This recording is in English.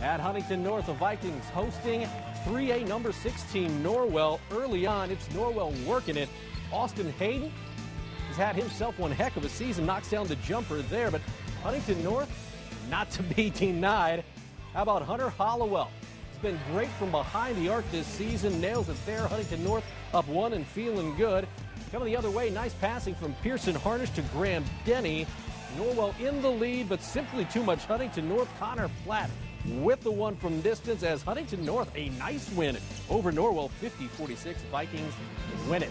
At Huntington North, the Vikings hosting 3A number 16 Norwell. Early on, it's Norwell working it. Austin Hayden has had himself one heck of a season, knocks down the jumper there, but Huntington North not to be denied. How about Hunter Hollowell? He's been great from behind the arc this season, nails it there. Huntington North up one and feeling good. Coming the other way, nice passing from Pearson Harnish to Graham Denny. Norwell in the lead, but simply too much Huntington North. Connor Platt with the one from distance as Huntington North a nice win over Norwell 50-46. Vikings win it.